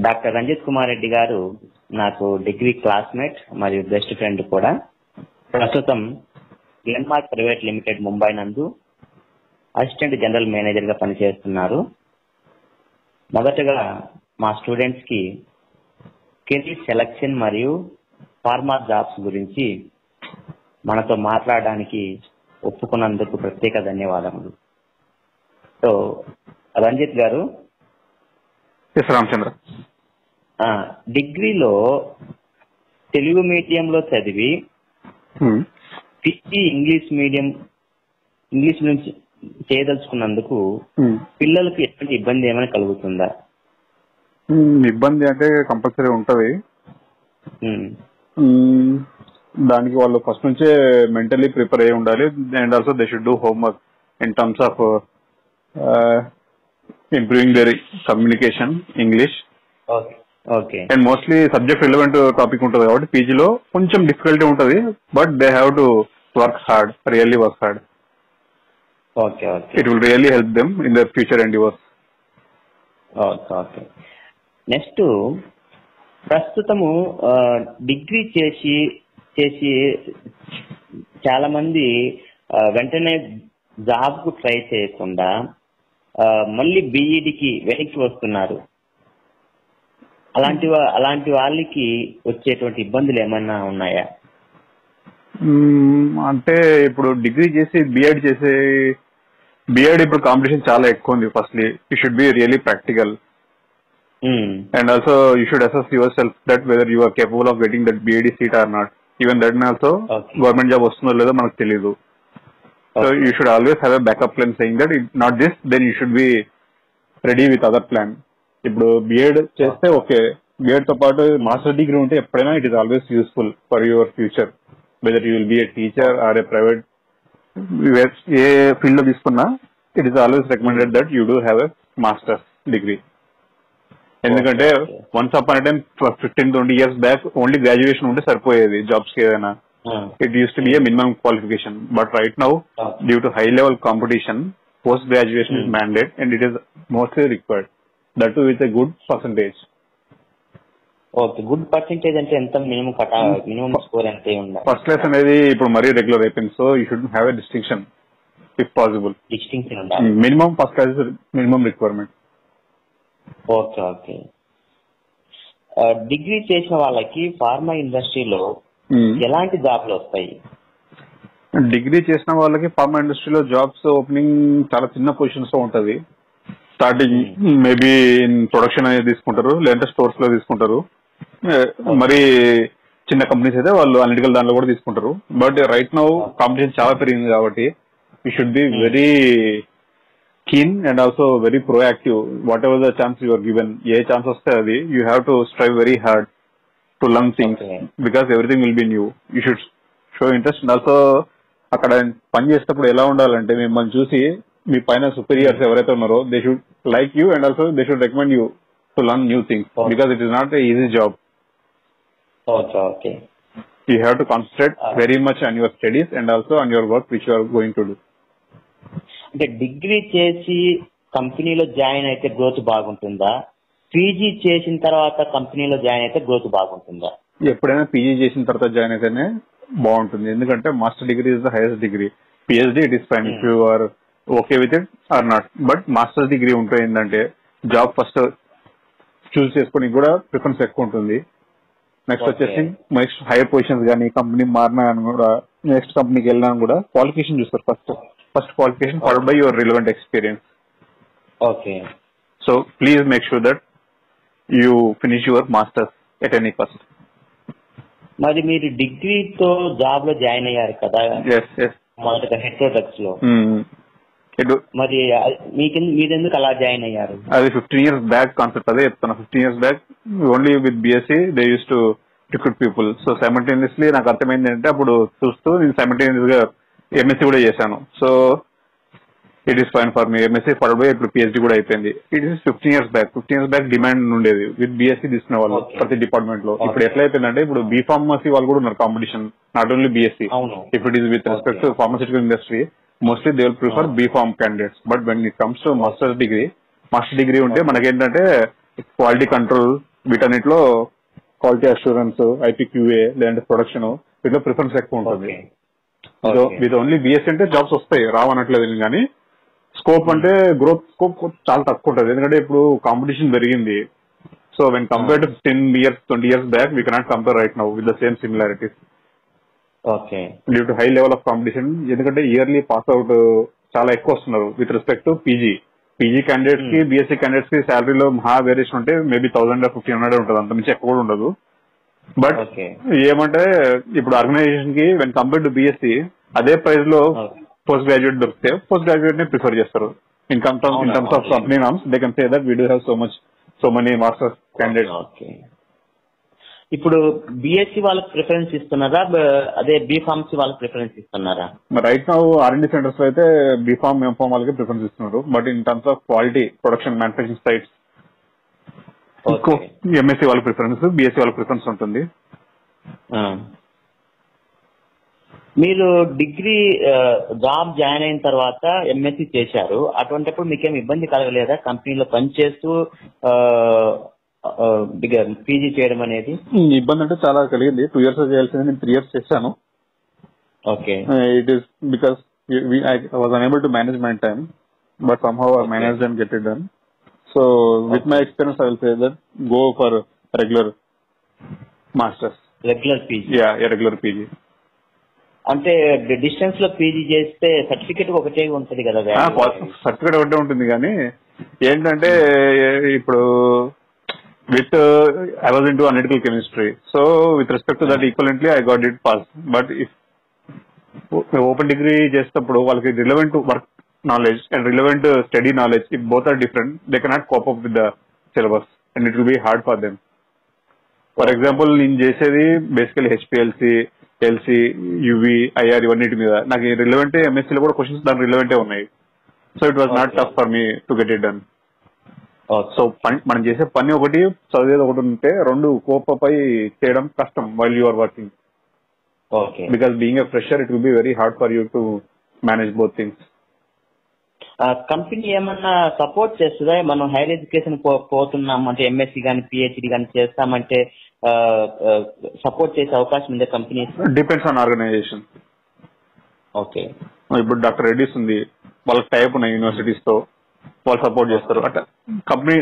Doctor Ranjith Kumar Reddy గారు నాకు degree classmate మరియు బెస్ట్ ఫ్రెండ్ కూడా. ప్రస్తుతం గ్లెన్మార్క్ ప్రైవేట్ లిమిటెడ్ ముంబై నందు అసిస్టెంట్ జనరల్ మేనేజర్గా పనిచేస్తున్నారు. మొదటగా మా స్టూడెంట్స్కి కెరీర్ సెలక్షన్ మరియు ఫార్మా జాబ్స్ గురించి మనతో మాట్లాడడానికి ఒప్పుకున్నందుకు ప్రత్యేక ధన్యవాదములు. సో రంజిత్ గారు. రామచంద్ర డిగ్రీలో తెలుగు మీడియంలో చదివి. పిచ్చి ఇంగ్లీష్ మీడియం ఇంగ్లీష్ నుంచి చేయదలుచుకున్నందుకు. పిల్లలకు ఎటువంటి ఇబ్బంది ఏమైనా కలుగుతుందా. ఇబ్బంది అంటే కంపల్సరీ ఉంటది. దానికి వాళ్ళు ఫస్ట్ నుంచే మెంటలీ ప్రిపేర్ అయి ఉండాలి and also they should do homework in terms of improving their communication English okay. And mostly subject relevant topic ఉంటుంది కాబట్టి పీజీలో కొంచెం డిఫికల్టీ ఉంటుంది but they have to work hard really work hard okay okay. It will really help them in their future and yours okay okay. Next ప్రస్తుతము degree చేసి చేసి చాలా మంది వెంటనే జాబ్కు ట్రై చేయకుండా మళ్ళీ బీఈడికి వెనక్కి వస్తున్నారు. అలాంటి అలాంటి వాళ్ళకి వచ్చేటువంటి ఇబ్బందులు ఏమైనా ఉన్నాయా? అంటే ఇప్పుడు డిగ్రీ చేసి బిఎడ్ చేసే బిఎడ్ ఇప్పుడు కాంపిటీషన్ చాలా ఎక్కువ ఉంది. Firstly you should be really practical and also you should assess yourself that whether you are capable of getting that BEd seat or not even that also. Government job వస్తుందో లేదో మనకు తెలియదు so. You should always have a backup plan saying that not this then you should be ready with other plan ఇప్పుడు BEd చేస్తే ఓకే బిఎడ్తో పాటు master degree ఉంటే ఎప్పుడైనా it is always useful for your future whether you will be a teacher or a private a ఫీల్డ్లో తీసుకున్నా it is always recommended that you do have a masters degree ఎందుకంటే. Once upon time fifteen twenty years back only graduation ఉంటే సరిపోయేది జాబ్స్కి ఏదైనా um, it used to be a minimum qualification. But right now, Okay. due to high level competition, post graduation is Hmm. mandate and it with a good percentage. Okay good percentage అంటే ఎంత? Minimum కట minimum score ఎంత ఉండాలి first class అనేది ఇప్పుడు మరీ regular అయిపోయింది so you should have a distinction if possible distinction ఉండాలి minimum first class minimum requirement okay okay degree చేసిన వాళ్ళకి ఫార్మా ఇండస్ట్రీలో ఎలాంటి జాబ్లు వస్తాయి? డిగ్రీ చేసిన వాళ్ళకి ఫార్మా ఇండస్ట్రీలో జాబ్స్ ఓపెనింగ్ చాలా చిన్న పొజిషన్స్లో ఉంటది. స్టార్టింగ్ మేబీ ఇన్ ప్రొడక్షన్ అనేది తీసుకుంటారు లేదంటే స్టోర్స్లో తీసుకుంటారు. మరి చిన్న కంపెనీస్ అయితే వాళ్ళు అనలిటికల్ దాంట్లో కూడా తీసుకుంటారు. బట్ రైట్ నౌ కాంపిటీషన్ చాలా పెరిగింది కాబట్టి you should be very keen and also very proactive whatever the chance you're given a chance వస్తే అది you have to strive very hard to learn things. Because everything will be new you should show interest and also అక్కడ పని చేసేటప్పుడు ఎలా ఉండాలంటే మిమ్మల్ని చూసి మీ పైన సుపీరియర్స్ ఎవరైతే ఉన్నారో they should like you and also they should recommend you to learn new things. Because it is not easy job okay you have to concentrate. Very much on your studies and also on your work which you are going to do అంటే degree చేసి కంపెనీలో join అయితే growth బాగుంటుందా? PG చేసిన తర్వాత కంపెనీలో join అయితే growth బాగుంటుందా? ఎప్పుడైనా పీజీ చేసిన తర్వాత జాయిన్ అయితేనే బాగుంటుంది. ఎందుకంటే master degree is the highest degree PhD it is fine if you are okay with it or not but masters degree ఉంటే ఏంటంటే జాబ్ ఫస్ట్ చూస్ చేసుకోనికి కూడా ప్రిఫరెన్స్ ఎక్కువ ఉంటుంది. Next Okay. వచ్చేసి నెక్స్ట్ హైయర్ పొజిషన్స్ కానీ కంపెనీ మారినా కానీ కూడా నెక్స్ట్ కంపెనీకి వెళ్ళినా కూడా క్వాలిఫికేషన్ చూస్తారు first first qualification followed by your relevant experience okay so please make sure that you finish your masters at any cost మరి మీరు డిగ్రీతో జాబ్లో జాయిన్ అయ్యారు కదా? ఎస్ ఎస్ మొదటగా హెట్రోడక్స్లో. ఇటు మరి మీరెందుకు అలా జాయిన్ అయ్యారు? అది ఫిఫ్టీన్ ఇయర్స్ బ్యాక్ కాన్సెప్ట్ అదే చెప్తాను fifteen years back only with BSc they use to recruit people so simultaneously నాకు అర్థమైంది అంటే అప్పుడు చూస్తూ నేను సైమల్టేనియస్గా ఎంఎస్సీ కూడా చేశాను. So it is fine for me MSc followed by ఇప్పుడు పిహెచ్డి కూడా అయిపోయింది. It is fifteen years back fifteen years back demand ఉండేది. విత్ బిఎస్సీ తీసుకునే వాళ్ళు. ప్రతి డిపార్ట్మెంట్లో. ఇప్పుడు. ఎట్లా అయిపోయిందంటే ఇప్పుడు బీ ఫార్మసీ వాళ్ళు కూడా ఉన్నారు కాంపిటీషన్ నాట్ ఓన్లీ బిఎస్సీ అవును. If it is with respect Okay. Will prefer Oh. B Pharm candidates. But when it comes to master's degree, master degree ఉంటే మనకేంటంటే క్వాలిటీ కంట్రోల్ వీటన్నిటిలో క్వాలిటీ అష్యూరెన్స్ ఐపీక్యూఏ లేదంటే production వీటిలో preference ఎక్కువ ఉంటుంది. Okay with only BSc అంటే jobs వస్తాయి రావనట్లేదు కానీ. స్కోప్ అంటే గ్రోత్ స్కోప్ చాలా తక్కువ ఉంటుంది. ఎందుకంటే ఇప్పుడు కాంపిటీషన్ పెరిగింది. So when compare to ten years twenty years back we cannot compare right now with the same similarities okay. Due to high level of competition ఎందుకంటే ఇయర్లీ పాస్ అవుట్ చాలా ఎక్కువ వస్తున్నారు with respect to PG PG క్యాండిడేట్స్కి BSc క్యాండిడేట్స్కి శాలరీలో మహా variation ఉంటే maybe thousand fifteen hundred ఉంటుంది. అంత మించి ఎక్కువ కూడా ఉండదు. బట్ ఏమంటే ఇప్పుడు ఆర్గనైజేషన్కి వెన్ కంపేర్ టు బీఎస్సీ అదే ప్రైస్లో పోస్ట్ గ్రాడ్యుయేట్ దొరికితే పోస్ట్ గ్రాడ్యుయేట్ని ప్రిఫర్ చేస్తారు. Income in terms of. Company norms they can say that we do have so much so many masters candidate ఇప్పుడు బిఎస్సి వాళ్ళకి ప్రిఫరెన్స్ ఇస్తున్నారా? అదే బీ ఫార్మసీ వాళ్ళకి ప్రిఫరెన్స్ ఇస్తున్నారా? రైట్ నౌ ఆర్ఎండి సెంటర్స్లో అయితే బీఫామ్ ఎంఫామ్ వాళ్ళకి ప్రిఫరెన్స్ ఇస్తున్నారు. But in terms of quality production manufacturing sites MSc వాళ్ళకి ప్రిఫరెన్స్ బీఎస్సీ వాళ్ళకి ప్రిఫరెన్స్ ఉంటుంది. మీరు డిగ్రీ జాబ్ జాయిన్ అయిన తర్వాత ఎంఎస్సి చేశారు. అటువంటిప్పుడు మీకేం ఇబ్బంది కలగలేదా? కంపెనీలో పనిచేస్తూ పీజీ చేయడం అనేది? ఇబ్బంది అంటే చాలా కలిగింది. టూ ఇయర్స్ చేయాల్సింది నేను త్రీ ఇయర్స్ చేశాను. Okay. It is because was unable to manage my time but somehow. Manage and get it done so with my experience I will say that go for regular masters regular PG yeah regular PG అంటే డిస్టెన్స్లో PG చేస్తే certificate ఒకటే ఉంటది కదా certificate ఒకటే ఉంటుంది కానీ ఏంటంటే ఇప్పుడు with I was into analytical chemistry so with respect to that equivalently I got it pass but if open degree చేసేటప్పుడు వాళ్ళకి relevant work knowledge and relevant study knowledge if both are different they cannot cope up with the syllabus and it will be hard for them for example నేను చేసేది basically HPLC LC UV IR ఇవన్నిటి మీద. నాకు relevant MSc లో కూడా questions దాని రిలవెంటే ఉన్నాయి. So it was not. Tough for me to get it done so పని మనం చేసే పని ఒకటి చదివేది ఒకటి ఉంటే రెండు కోపప్ చేయడం కష్టం while you are working okay because being a fresher it will be very hard for you to manage both things company ఏమన్నా సపోర్ట్ చేస్తుందా? మనం హైయర్ ఎడ్యుకేషన్ పోతున్నాం అంటే ఎంఎస్సి కానీ పిహెచ్డి కానీ చేస్తామంటే సపోర్ట్ చేసే అవకాశం ఉందా companies depends on organisation okay ఇప్పుడు డాక్టర్ రెడ్డిస్ ఉంది. వాళ్ళకి టైప్ ఉన్నాయి యూనివర్సిటీస్తో. వాళ్ళు సపోర్ట్ చేస్తారు. అట్లా company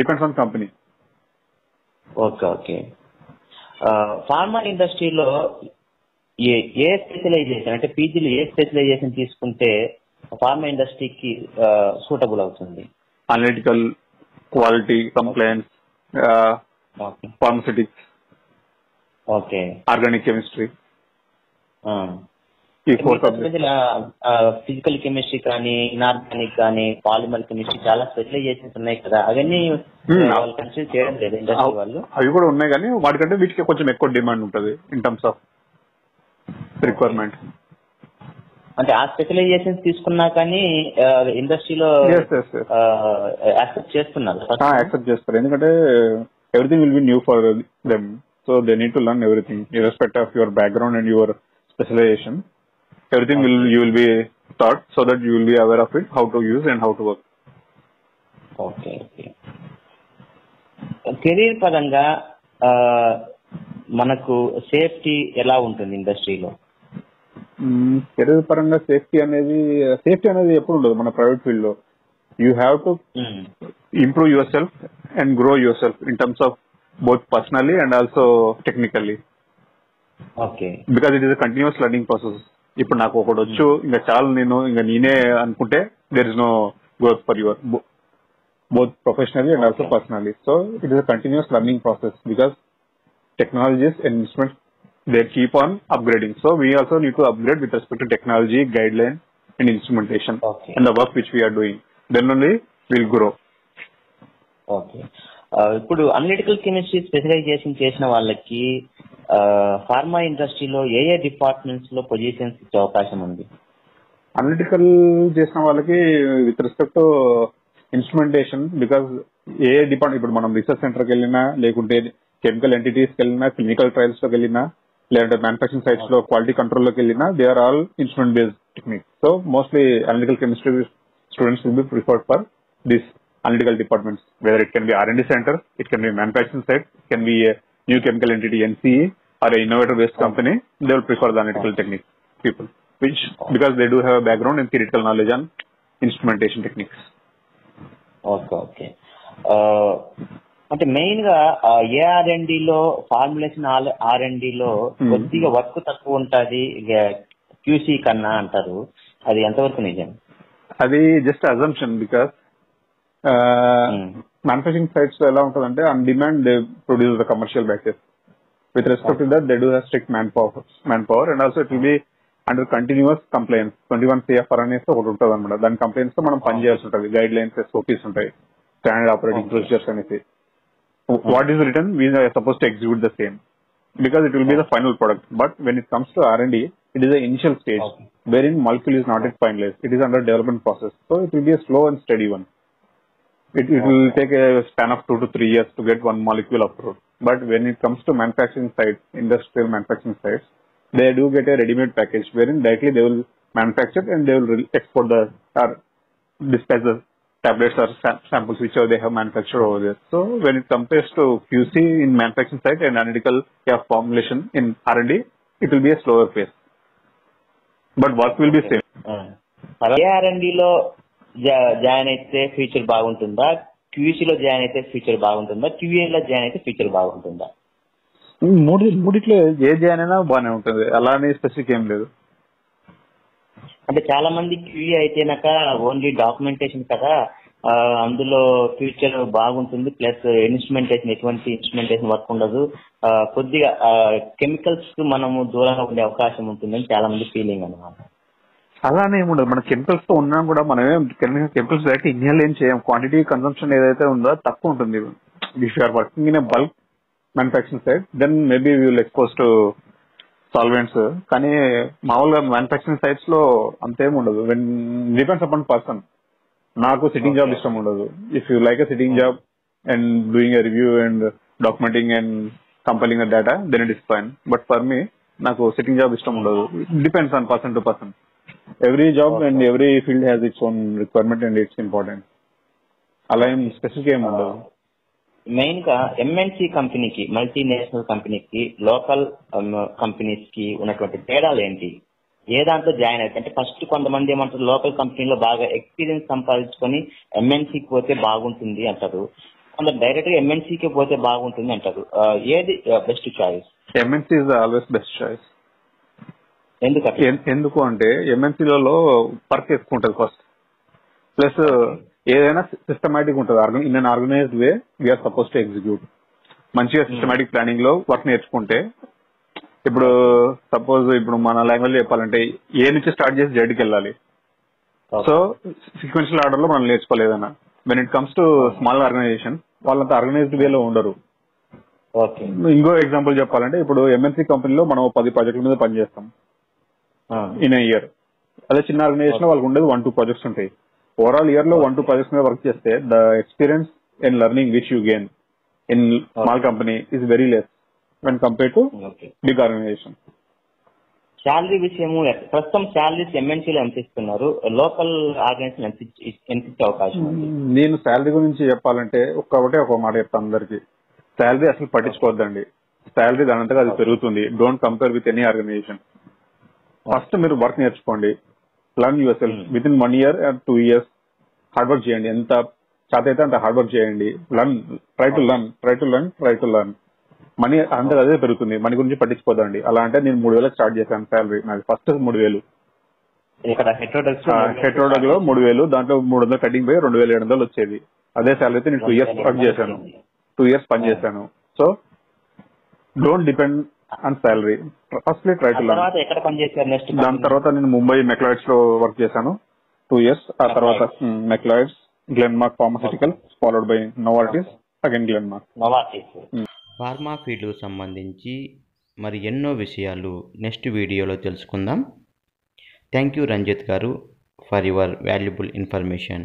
depends on company okay okay. Pharma ఇండస్ట్రీలో ఏ ఏ స్పెషలైజేషన్ అంటే పీజీలో ఏ స్పెషలైజేషన్ తీసుకుంటే ఫార్మా ఇండస్ట్రీకి సూటబుల్ అవుతుంది? Analytical quality complaints okay. Pharmaceutics okay. Organic chemistry physical chemistry కానీ ఇనార్గానిక్ కానీ పాలిమర్ కెమిస్ట్రీ చాలా స్పెషలైజేషన్స్ ఉన్నాయి కదా. అవన్నీ వాళ్ళు కన్సిడర్ చేయడం లేదు ఇండస్ట్రీ వాళ్ళు. అవి కూడా ఉన్నాయి కానీ వాటికంటే వీటికి కొంచెం ఎక్కువ డిమాండ్ ఉంటుంది ఇన్ టర్మ్స్ ఆఫ్ రిక్వైర్మెంట్ అంటే ఆ స్పెషలైజేషన్స్ తీసుకున్నా కానీ ఇండస్ట్రీలో. యాక్సెప్ట్ చేస్తున్నారు. యాక్సెప్ట్ చేస్తారు. ఎందుకంటే everything will be new for them so they need to learn everything irrespective of your background and your specialisation everything will you will be taught so that you will be aware of it how to use and how to work okay okay career పరంగా ఆ, మనకు safety ఎలా ఉంటుంది ఇండస్ట్రీలో career పరంగా safety అనేది safety అనేది ఎప్పుడు ఉండదు మన ప్రైవేట్ ఫీల్డ్లో. You have to improve yourself and grow yourself in terms of both personally and also technically. Okay because it is a continuous learning process. ఇప్పుడు నాకు ఒకటి వచ్చు ఇంకా చాలు నేను ఇంకా నేనే అనుకుంటే there is no growth for your both professionally and also Okay. Personally so it is a continuous learning process because technologies and instruments they keep on upgrading so we also need to upgrade with respect to technology guidelines and instrumentation Okay. And the work which we are doing then only will grow okay ఆ, ఇప్పుడు analytical chemistry specialisation చేసిన వాళ్ళకి pharma ఇండస్ట్రీలో ఏ ఏ డిపార్ట్మెంట్స్లో positions ఇచ్చే అవకాశం ఉంది? Analytical చేసిన వాళ్ళకి with respect instrumentation because A department ఇప్పుడు మనం రీసెర్చ్ సెంటర్కి వెళ్ళినా లేకుంటే కెమికల్ ఎంటిటీస్కి వెళ్ళినా క్లినికల్ ట్రయల్స్లోకి వెళ్ళినా లేదంటే మ్యానుఫాక్చరింగ్ సైట్స్లో క్వాలిటీ కంట్రోల్లోకి వెళ్ళినా they are all instrument based technique so mostly analytical chemistry students will be preferred for this analytical departments, whether it can be R&D center, it can be manufacturing site, it can be a new chemical entity NCE or a innovator-based company, they will prefer the analytical techniques people, which because they do have a background in theoretical knowledge on instrumentation techniques. Okay okay అంటే మెయిన్గా A R and D లో formulation R and D లో Hmm. కొద్దిగా work తక్కువ ఉంటది QC కన్నా అంటారు అది ఎంతవరకు నిజం అది just assumption because Hmm. Manufacturing sites ఎలా ఉంటుందంటే on demand they produce the commercial batches with respect to that they do have strict manpower manpower and also it will be under continuous compliance twenty one CFR అనేసి ఒకటి ఉంటుంది అనమాట దాని కంప్లైంట్స్తో మనం పని చేయాల్సి ఉంటుంది గైడ్ లైన్స్ ఎస్ఓపీస్ ఉంటాయి స్టాండర్డ్ ఆపరేటింగ్. ప్రొసీజర్స్ అనేసి what is written we suppose to execute the same because it will be the final product. But when it comes to R&D, it is the initial stage Okay. wherein molecule is not yet finalized. It is under development process. So it will be a slow and steady one. It, it will take a span of two to three years to get one molecule approved. But when it comes to manufacturing sites, industrial manufacturing sites, they do get a ready-made package wherein directly they will manufacture and they will re- export the or dispatch the tablets or sa- samples whichever they have manufactured over there. So when it compares to QC in manufacturing site and analytical yeah, formulation in R&D, it will be a slower pace. But work will be same. ARMD లో join అయితే future బాగుంటుందా? QC లో join అయితే future బాగుంటుందా? QA లో join అయితే future బాగుంటుందా? మూడు మూడిట్లో ఏ జాయిన్ అయినా బాగానే ఉంటుంది. అలానే స్పెసిఫిక్ ఏం లేదు. అంటే చాలా మంది క్యూఏ అయితేనాక ఓన్లీ డాక్యుమెంటేషన్ కదా. అందులో ఫ్యూచర్ బాగుంటుంది. ప్లస్ ఇన్స్ట్రుమెంటేషన్ ఎటువంటి ఇన్స్ట్రుమెంటేషన్ వర్క్ ఉండదు. కొద్దిగా కెమికల్స్ మనము దూరంగా ఉండే అవకాశం ఉంటుందని చాలా మంది ఫీలింగ్ అనమాట అలానే ఏముండదు మన కెమికల్స్తో ఉన్నా కూడా మనమే కెమికల్స్ డైరెక్ట్ ఇన్హేల్ ఏం చేయం. క్వాంటిటీ కన్సంప్షన్ ఏదైతే ఉందో తక్కువ ఉంటుంది. If you are working in bulk manufacturing side then maybe will expose to solvents కానీ మామూలుగా మ్యానుఫాక్చరింగ్ సైట్స్లో అంతేం ఉండదు. వెన్ డిపెండ్స్ అపాన్ పర్సన్ నాకు సిట్టింగ్ జాబ్ ఇష్టం ఉండదు. If you like a sitting job and doing a review and documenting and compiling the data then it is fine but for me నాకు sitting job ఇష్టం ఉండదు. Depends on person to person every job and every field has it's own requirement and it's important అలా ఏం specific ఏం ఉండదు. మెయిన్గా MNC కంపెనీకి multinational కంపెనీకి లోకల్ కంపెనీస్కి ఉన్నటువంటి తేడాలు ఏంటి? ఏ దాంట్లో జాయిన్ అయితే అంటే ఫస్ట్ కొంతమంది ఏమంటారు లోకల్ కంపెనీలో బాగా ఎక్స్పీరియన్స్ సంపాదించుకొని ఎంఎన్సీకి పోతే బాగుంటుంది అంటారు. కొందరు డైరెక్ట్గా ఎంఎన్సీకి పోతే బాగుంటుంది అంటారు. ఆ, ఏది best choice MNC is always best choice ఎందుకు అంటే ఎంఎన్సీలలో వర్క్ ఎక్కువ ఉంటుంది ఫస్ట్. ప్లస్ ఏదైనా సిస్టమేటిక్ ఉంటుంది. In an organised way we are suppose to execute మంచిగా సిస్టమేటిక్ ప్లానింగ్లో వర్క్ నేర్చుకుంటే ఇప్పుడు సపోజ్ ఇప్పుడు మన లాంగ్వేజ్ చెప్పాలంటే ఏ నుంచి స్టార్ట్ చేసి జెడ్కి వెళ్ళాలి? సో సీక్వెన్షియల్ ఆర్డర్లో మనం నేర్చుకోలేదన్న when it comes to small organisation వాళ్ళంతా ఆర్గనైజ్డ్ వేలో ఉండరు. ఇంకో ఎగ్జాంపుల్ చెప్పాలంటే ఇప్పుడు ఎంఎన్సీ కంపెనీలో మనం పది ప్రాజెక్టుల మీద పనిచేస్తాం. ఇన్ ఇయర్ అదే చిన్న ఆర్గనైజేషన్ వాళ్ళకి ఉండేది వన్ టూ ప్రాజెక్ట్స్ ఉంటాయి. ఓవరాల్ ఇయర్లో వన్ టూ ప్రాజెక్ట్స్ మీద వర్క్ చేస్తే the experience in learning which you gain in small company is very less when compare to big organisation salary విషయము ప్రస్తుతం శాలరీస్ ఎంఎన్సీలో ఎంత ఇస్తున్నారు లోకల్ ఆర్గనైజేషన్ ఎంత ఇచ్చి- అవకాశం ఉంది. నేను శాలరీ గురించి చెప్పాలంటే ఒక్కటే ఒక మాట చెప్తాను అందరికి. శాలరీ అసలు పట్టించుకోవద్దండి. శాలరీ దానంతగా అది పెరుగుతుంది. Don't compare with any organisation first మీరు వర్క్ నేర్చుకోండి. Learn yourself. Within one year and two years hard work చేయండి. ఎంత చేత అయితే అంత హార్డ్ వర్క్ చేయండి. Learn try to learn try to learn try to learn money అంతగా అదే పెరుగుతుంది. మనీ గురించి పట్టించుకోదండి. అలా అంటే నేను మూడు వేలకు స్టార్ట్ చేశాను శాలరీ నాది ఫస్ట్ మూడు వేలు. హెట్రోడక్లో మూడు వేలు దాంట్లో మూడు వందలు కటింగ్ పోయి రెండు వేల ఏడు వందలు వచ్చేది. అదే శాలరీ అయితే నేను టూ ఇయర్స్ వర్క్ చేశాను. టూ ఇయర్స్ పని చేశాను. So don't depend on salary firstly try to తర్వాత ఎక్కడ పనిచేశారు నెక్స్ట్ దాని తర్వాత నేను ముంబై మెక్లాయిడ్స్లో వర్క్ చేశాను. టూ ఇయర్స్ ఆ తర్వాత Macleods Glenmark pharmaceutical followed by Novartis again Glenmark Novartis pharma ఫీల్డ్కు సంబంధించి మరి ఎన్నో విషయాలు నెక్స్ట్ వీడియోలో తెలుసుకుందాం. థ్యాంక్ యూ రంజిత్ గారు ఫర్ యువర్ వాల్యుబుల్ ఇన్ఫర్మేషన్